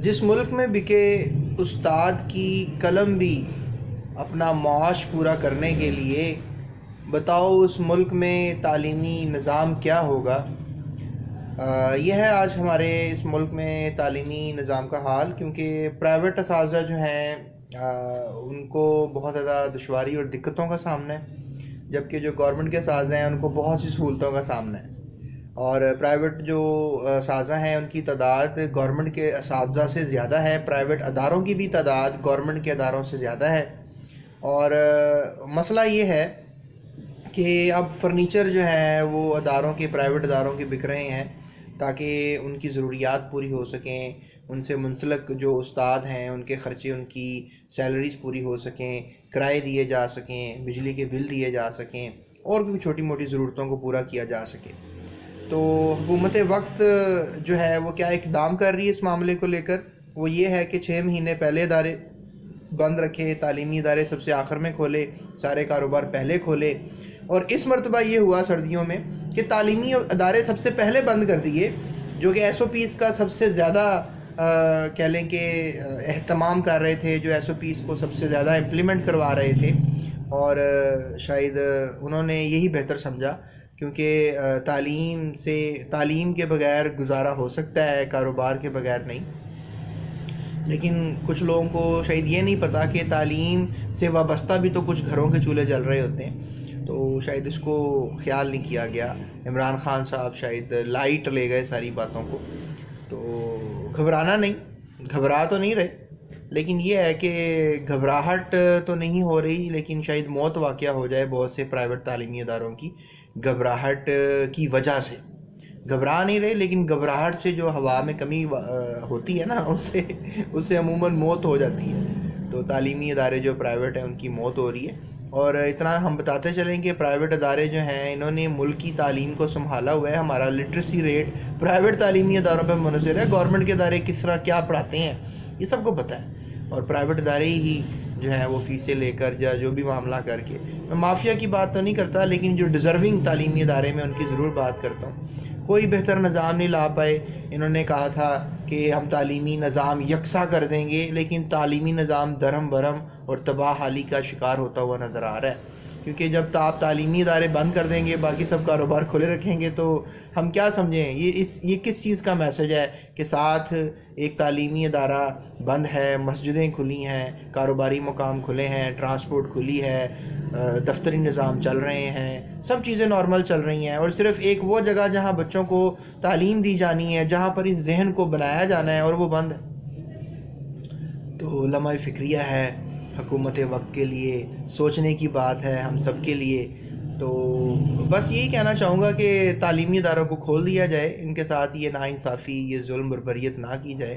जिस मुल्क में बिके उस्ताद की कलम भी अपना मुआश पूरा करने के लिए, बताओ उस मुल्क में तालीमी निज़ाम क्या होगा? यह है आज हमारे इस मुल्क में तालीमी निज़ाम का हाल, क्योंकि प्राइवेट इस जो हैं उनको बहुत ज़्यादा दुशारी और दिक्कतों का सामना है, जबकि जो गवर्नमेंट के साज हैं, उनको बहुत सी सहूलतों का सामना है। और प्राइवेट जो साजा हैं, उनकी तादाद गवर्नमेंट के इस से ज़्यादा है प्राइवेट अदारों की भी तादाद गवर्नमेंट के अदारों से ज़्यादा है। और मसला ये है कि अब फर्नीचर जो है, वो अदारों के प्राइवेट अदारों के बिक रहे हैं, ताकि उनकी ज़रूरियात पूरी हो सकें, उनसे मुंसलक जो उस्ताद हैं, उनके ख़र्चे, उनकी सैलरीज पूरी हो सकें, किराए दिए जा सकें, बिजली के बिल दिए जा सकें, और भी छोटी मोटी ज़रूरतों को पूरा किया जा सके। तो हुकूमत वक्त जो है, वो क्या इकदाम कर रही है इस मामले को लेकर? वो ये है कि छः महीने पहले इदारे बंद रखे, तालीमी इदारे सबसे आखिर में खोले, सारे कारोबार पहले खोले। और इस मरतबा ये हुआ सर्दियों में कि तालीमी अदारे सबसे पहले बंद कर दिए, जो कि एस ओ पीज़ का सबसे ज़्यादा कह लें कि अहतमाम कर रहे थे, जो एस ओ पीज़ को सबसे ज़्यादा इम्प्लीमेंट करवा रहे थे। और शायद उन्होंने यही बेहतर समझा क्योंकि तालीम से, तालीम के बगैर गुजारा हो सकता है, कारोबार के बगैर नहीं। लेकिन कुछ लोगों को शायद ये नहीं पता कि तालीम से वाबस्ता भी तो कुछ घरों के चूल्हे जल रहे होते हैं। तो शायद इसको ख्याल नहीं किया गया। इमरान खान साहब शायद लाइट ले गए सारी बातों को। तो घबराना नहीं। घबरा तो नहीं रहे। लेकिन ये है कि घबराहट तो नहीं हो रही, लेकिन शायद मौत वाक़ हो जाए बहुत से प्राइवेट तालीमी इदारों की। घबराहट की वजह से। घबरा नहीं रहे, लेकिन घबराहट से जो हवा में कमी होती है ना, उससे उससे अमूमन मौत हो जाती है। तो तालीमी इदारे जो प्राइवेट हैं, उनकी मौत हो रही है। और इतना हम बताते चलें कि प्राइवेट अदारे जो हैं, इन्होंने मुल्क की तालीम को संभाला हुआ है। हमारा लिटरेसी रेट प्राइवेट तालीमी अदारों पर मुनसर है। गवर्नमेंट के अदारे किस तरह क्या पढ़ाते हैं, ये सबको पता है। और प्राइवेट अदारे ही जो है वो फीसें लेकर या जो भी मामला करके। मैं माफिया की बात तो नहीं करता, लेकिन जो डिज़र्विंग तालीमी इदारे में उनकी ज़रूर बात करता हूँ। कोई बेहतर निज़ाम नहीं ला पाए। इन्होंने कहा था कि हम तालीमी निज़ाम यकसा कर देंगे, लेकिन तालीमी निज़ाम धरम भरम और तबाह हाली का शिकार होता हुआ नज़र आ रहा है। क्योंकि जब आप तालीमी इदारे बंद कर देंगे, बाकी सब कारोबार खुले रखेंगे तो हम क्या समझें? ये इस, ये किस चीज़ का मैसेज है कि साथ एक तालीमी अदारा बंद है, मस्जिदें खुली हैं, कारोबारी मकाम खुले हैं, ट्रांसपोर्ट खुली है दफ्तरी निज़ाम चल रहे हैं, सब चीज़ें नॉर्मल चल रही हैं, और सिर्फ़ एक वो जगह जहाँ बच्चों को तालीम दी जानी है, जहाँ पर इस जहन को बनाया जाना है और वो बंद है। तो लम्हा फ़िक्रिया है हकूमत वक्त के लिए, सोचने की बात है हम सब के लिए। तो बस यही कहना चाहूँगा कि तालीमी इदारों को खोल दिया जाए, इनके साथ ये नाानसाफ़ी ये जुल्म बरबरीत ना की जाए।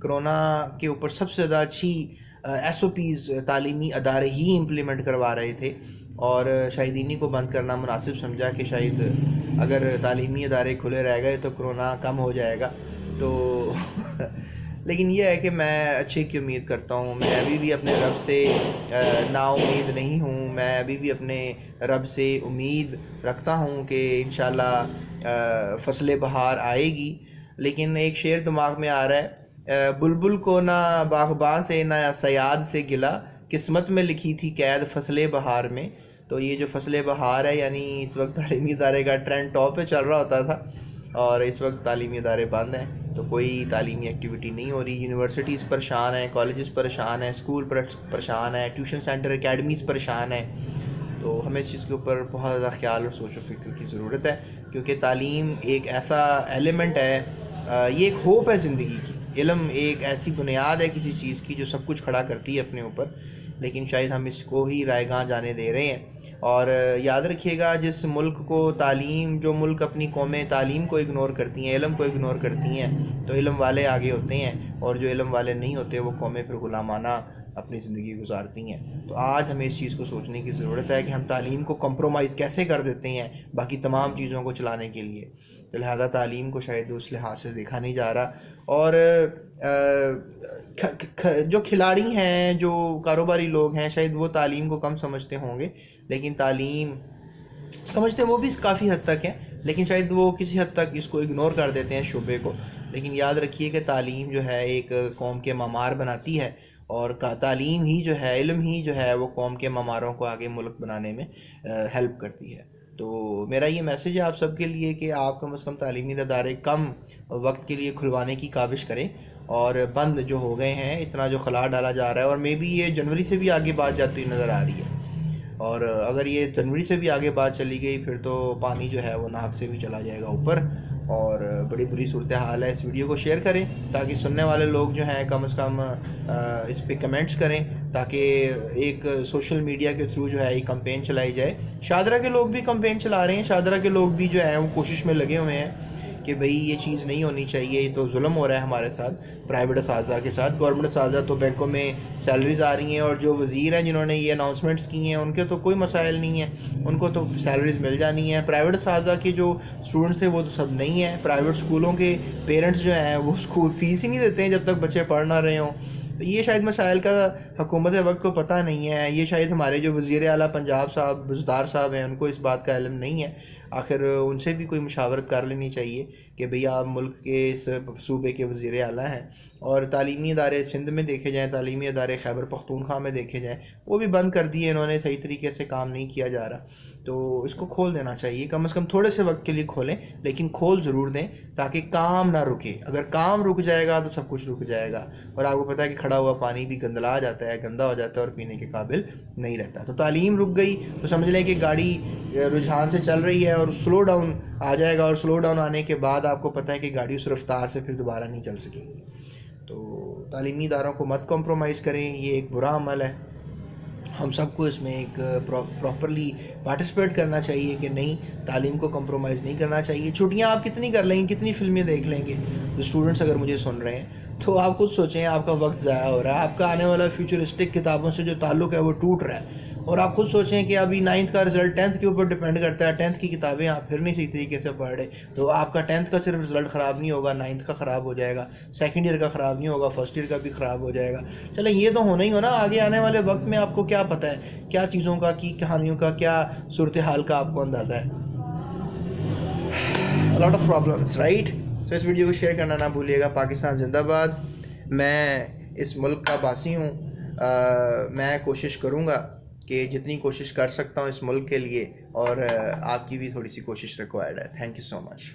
कोरोना के ऊपर सबसे ज़्यादा अच्छी एस ओ पीज़ तालीमी अदारे ही इम्प्लीमेंट करवा रहे थे। और शायद इन्हीं को बंद करना मुनासिब समझा कि शायद अगर तालीमी अदारे खुले रह गए तो कोरोना कम हो जाएगा। तो लेकिन यह है कि मैं अच्छे की उम्मीद करता हूँ। मैं अभी भी अपने रब से नाउमीद नहीं हूँ। मैं अभी भी अपने रब से उम्मीद रखता हूँ कि इन फ़सल बहार आएगी। लेकिन एक शेर दिमाग में आ रहा है बुलबुल को ना बागबा से, ना सयाद से गिला। किस्मत में लिखी थी कैद फ़सल बहार में। तो ये जो फ़सल बहार है, यानी इस वक्त तालीमी इदारे का ट्रेंड टॉप पे चल रहा होता था और इस वक्त तालीमी इदारे बंद हैं तो कोई तालीमी एक्टिविटी नहीं हो रही। यूनिवर्सिटीज़ परेशान हैं कॉलेज़ परेशान हैं स्कूल परेशान है ट्यूशन सेंटर अकेडमीज़ परेशान हैं। तो हमें इस चीज़ के ऊपर बहुत ज़्यादा ख्याल और सोच फ़िक्र की ज़रूरत है, क्योंकि तालीम एक ऐसा एलिमेंट है ये एक होप है ज़िंदगी की। इलम एक ऐसी बुनियाद है किसी चीज़ की जो सब कुछ खड़ा करती है अपने ऊपर, लेकिन शायद हम इसको ही रायगां जाने दे रहे हैं। और याद रखिएगा, जिस मुल्क को तालीम, जो मुल्क अपनी कौमें तालीम को इग्नोर करती हैं, इलम को इग्नोर करती हैं तो इलम वाले आगे होते हैं और जो इलम वाले नहीं होते, वो कौमें फिर गुलामाना अपनी ज़िंदगी गुजारती हैं। तो आज हमें इस चीज़ को सोचने की ज़रूरत है कि हम तालीम को कम्प्रोमाइज़ कैसे कर देते हैं, बाकी तमाम चीज़ों को चलाने के लिए। तो लिहाजा तालीम को शायद उस लिहाज से देखा नहीं जा रहा। और जो खिलाड़ी हैं, जो कारोबारी लोग हैं, शायद वो तालीम को कम समझते होंगे, लेकिन तालीम समझते वो भी काफ़ी हद तक है, लेकिन शायद वो किसी हद तक इसको इग्नोर कर देते हैं शुबे को। लेकिन याद रखिए कि तालीम जो है, एक कौम के ममार बनाती है, और का, तालीम ही जो है, इल्म ही जो है, वो कौम के ममारों को आगे मुल्क बनाने में हेल्प करती है। तो मेरा ये मैसेज है आप सबके लिए कि आप कम अज़ कम तालीमी इदारे कम वक्त के लिए खुलवाने की काविश करें और बंद जो हो गए हैं, इतना जो खला डाला जा रहा है, और मे बी ये जनवरी से भी आगे बात जाती नज़र आ रही है। और अगर ये जनवरी से भी आगे बात चली गई, फिर तो पानी जो है वो नाक से भी चला जाएगा ऊपर। और बड़ी बुरी सूरत हाल है, इस वीडियो को शेयर करें, ताकि सुनने वाले लोग जो हैं कम अज़ कम इस पर कमेंट्स करें, ताकि एक सोशल मीडिया के थ्रू जो है ये कंपेन चलाई जाए। शादरा के लोग भी कंपेन चला रहे हैं, शादरा के लोग भी जो है वो कोशिश में लगे हुए हैं। कि भाई ये चीज़ नहीं होनी चाहिए, ये तो जुल्म हो रहा है हमारे साथ प्राइवेट इस के साथ। गवर्नमेंट इस तो बैंकों में सैलरीज आ रही हैं और जो वज़ीर हैं जिन्होंने ये अनाउंसमेंट्स की हैं, उनके तो कोई मसाइल नहीं है। उनको तो सैलरीज मिल जानी है। प्राइवेट इस के जो स्टूडेंट्स थे वो तो सब नहीं है। प्राइवेट स्कूलों के पेरेंट्स जो हैं, वो स्कूल फ़ीस ही नहीं देते हैं जब तक बच्चे पढ़ ना रहे हों। तो ये शायद मसाइल का हुकूमत वक्त को पता नहीं है। ये शायद हमारे जो वज़ी अला पंजाब साहब, बुजदार साहब हैं, उनको इस बात का इलम नहीं है। आखिर उनसे भी कोई मशावरत कर लेनी चाहिए कि भैया आप मुल्क के इस सूबे के वज़ी अला हैं। और तालीमी इदारे सिंध में देखे जाएँ, तालीमी इदारे खैबर पख्तूनख्वा में देखे जाएँ, वो भी बंद कर दिए इन्होंने, सही तरीके से काम नहीं किया जा रहा। तो इसको खोल देना चाहिए, कम अज़ कम थोड़े से वक्त के लिए खोलें, लेकिन खोल ज़रूर दें, ताकि काम ना रुके। अगर काम रुक जाएगा तो सब कुछ रुक जाएगा। और आपको पता है कि खड़ा हुआ पानी भी गंदला जाता है, गंदा हो जाता है और पीने के काबिल नहीं रहता। तो तालीम रुक गई तो समझ लें कि गाड़ी रुझान से चल रही है और स्लो डाउन आ जाएगा और स्लो डाउन आने के बाद आपको पता है कि गाड़ी उस रफ्तार से फिर दोबारा नहीं चल सकेगी। तो तालीमी इदारों को मत कॉम्प्रोमाइज़ करें, ये एक बुरा अमल है। हम सबको इसमें एक प्रॉपरली पार्टिसिपेट करना चाहिए कि नहीं, तालीम को कम्प्रोमाइज़ नहीं करना चाहिए। छुट्टियाँ आप कितनी कर लेंगे, कितनी फ़िल्में देख लेंगे? जो स्टूडेंट्स अगर मुझे सुन रहे हैं तो आप खुद सोचें, आपका वक्त ज़ाया हो रहा है, आपका आने वाला फ्यूचरिस्टिक किताबों से जो ताल्लुक़ है वो टूट रहा है। और आप खुद सोचें कि अभी नाइन्थ का रिज़ल्ट टेंथ के ऊपर डिपेंड करता है। टेंथ की किताबें आप फिर नहीं सही तरीके से पढ़ रहे। तो आपका टेंथ का सिर्फ़ रिज़ल्ट ख़राब नहीं होगा नाइन्थ का ख़राब हो जाएगा। सेकेंड ईयर का ख़राब नहीं होगा फ़र्स्ट ईयर का भी ख़राब हो जाएगा। चले, ये तो होना ही हो ना। आगे आने वाले वक्त में आपको क्या पता है? क्या चीज़ों का, की कहानियों का, क्या सूरत हाल का आपको अंदाज़ा है? लॉट ऑफ़ प्रॉब्लम्स राइट तो इस वीडियो को शेयर करना ना भूलिएगा। पाकिस्तान जिंदाबाद। मैं इस मुल्क का बासी हूँ। मैं कोशिश करूँगा कि जितनी कोशिश कर सकता हूँ इस मुल्क के लिए और आपकी भी थोड़ी सी कोशिश रिक्वायर्ड है। Thank you so much